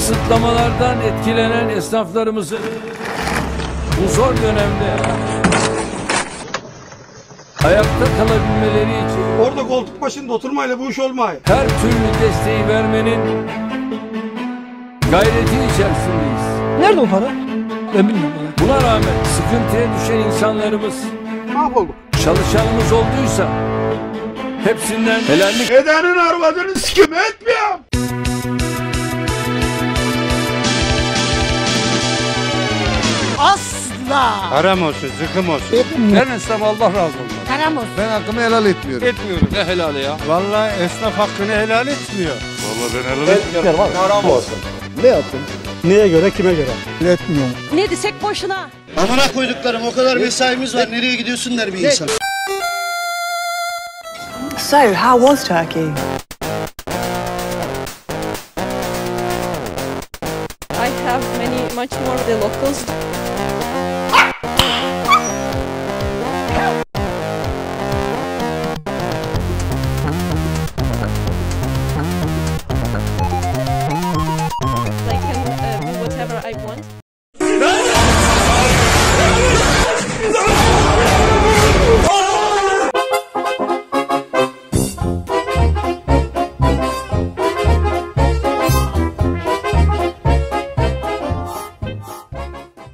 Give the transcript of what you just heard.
Kısıtlamalardan etkilenen esnaflarımızı bu zor dönemde ayakta kalabilmeleri için Orada koltuk başında oturmayla bu iş olmay. her türlü desteği vermenin gayreti içerisindeyiz. Nerede o para? Ben bilmiyorum. ya. Buna rağmen sıkıntıya düşen insanlarımız, Mahvolduk. çalışanımız olduysa hepsinden helallik Edenin arvadını sikim etmiyorum. Asla. Haram olsun, zıkkım olsun. her esnaf Allah razı olsun. Haram olsun. Ben hakkımı helal etmiyorum. Etmiyorum. Ne helali ya? Vallahi esnaf hakkını helal etmiyor. Neye göre kime göre? Etmiyorum. Ne desek boşuna. Amına koyduklarım o kadar mesaimiz var. Nereye gidiyorsun der bir insan. So, how was Turkey? I have many, much more of the locals I want.